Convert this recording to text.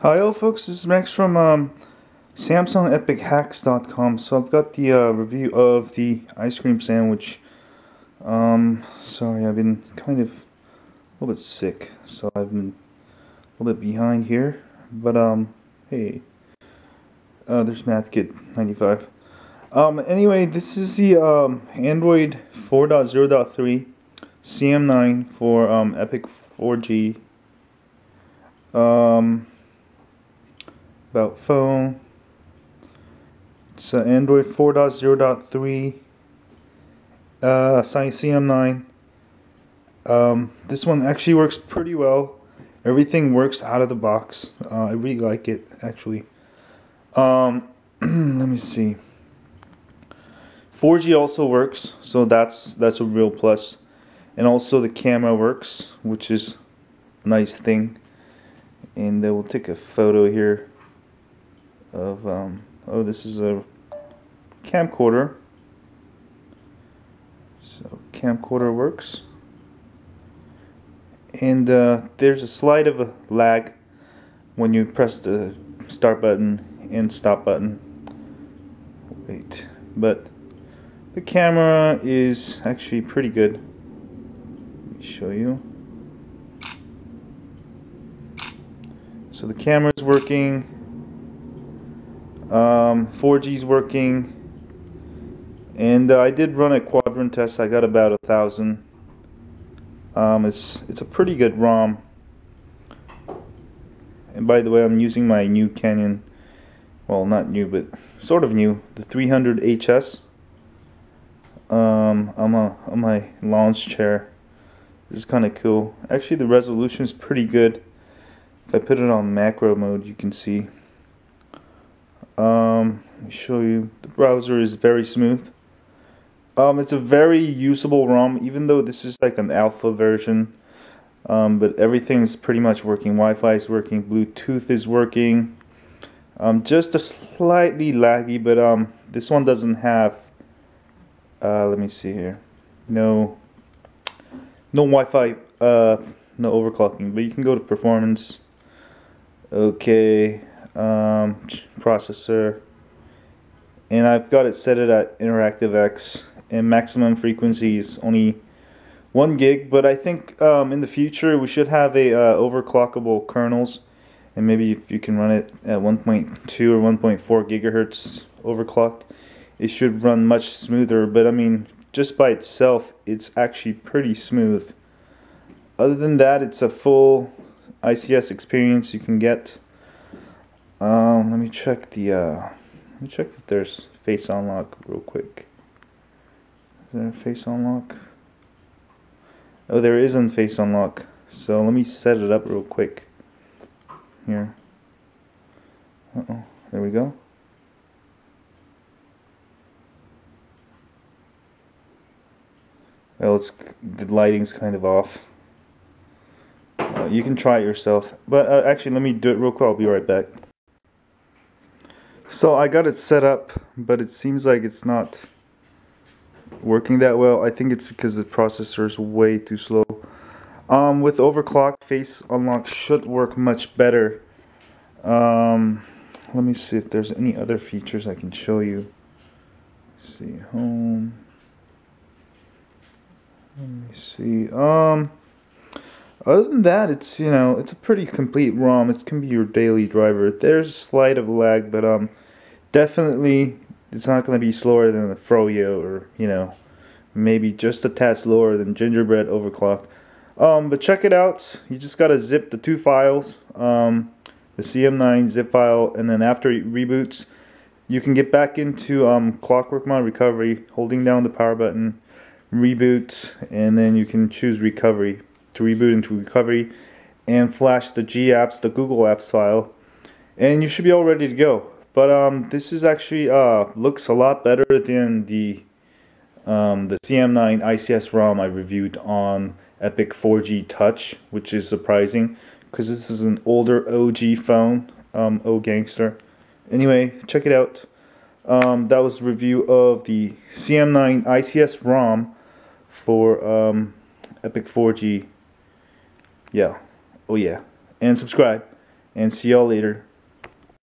Hi, hello folks, this is Max from um, SamsungEpicHacks.com. So I've got the uh, review of the ice cream sandwich. Um, sorry, I've been kind of a little bit sick, so I've been a little bit behind here. But um, hey, uh, there's MathKid95. Um, anyway, this is the um, Android 4.0.3 CM9 for um, Epic 4G. Um, about phone. It's Android 4.0.3 uh, CM9. Um, this one actually works pretty well. Everything works out of the box. Uh, I really like it actually. Um, let me see. 4G also works, so that's that's a real plus. And also the camera works, which is a nice thing. And uh, we'll take a photo here of um, oh this is a camcorder. So camcorder works. And uh, there's a slight of a lag when you press the start button and stop button. Wait but the camera is actually pretty good. Let me show you. So the camera is working um, 4G's working. And uh, I did run a quadrant test. I got about a thousand. Um, it's it's a pretty good ROM. And by the way, I'm using my new Canon. Well, not new, but sort of new. The 300 HS. Um, on my on my lounge chair. This is kind of cool. Actually, the resolution is pretty good. If I put it on macro mode, you can see. Me show you. The browser is very smooth. Um, it's a very usable ROM, even though this is like an alpha version. Um, but everything's pretty much working. Wi-Fi is working. Bluetooth is working. Um, just a slightly laggy, but um, this one doesn't have. Uh, let me see here. No. No Wi-Fi. Uh, no overclocking. But you can go to performance. Okay um, processor and I've got it set it at X, and maximum frequency is only 1 gig. But I think um, in the future we should have a uh, overclockable kernels. And maybe if you can run it at 1.2 or 1.4 gigahertz overclocked it should run much smoother. But I mean just by itself it's actually pretty smooth. Other than that it's a full ICS experience you can get. Um, let me check the, uh, let me check if there's face unlock real quick. Is there face unlock? Oh, there isn't face unlock. So let me set it up real quick. Here. Uh-oh, there we go. Well, it's, the lighting's kind of off. Uh, you can try it yourself. But uh, actually, let me do it real quick. I'll be right back. So I got it set up, but it seems like it's not working that well. I think it's because the processor is way too slow. Um, with overclock, face unlock should work much better. Um, let me see if there's any other features I can show you. Let's see, home. Let me see. Um, other than that, it's you know it's a pretty complete ROM. It can be your daily driver. There's a slight of lag, but um, definitely it's not going to be slower than the Froyo or you know maybe just a tad slower than Gingerbread Overclock. Um, but check it out. You just got to zip the two files, um, the CM9 zip file, and then after it reboots, you can get back into um, Clockwork Mod Recovery, holding down the power button, reboot, and then you can choose Recovery to reboot into recovery and flash the G apps, the Google Apps file, and you should be all ready to go. But um, this is actually uh, looks a lot better than the um, the CM9 ICS ROM I reviewed on Epic 4G Touch, which is surprising because this is an older OG phone, um, O Gangster. Anyway, check it out. Um, that was review of the CM9 ICS ROM for um, Epic 4G yeah. Oh yeah. And subscribe. and see y'all later.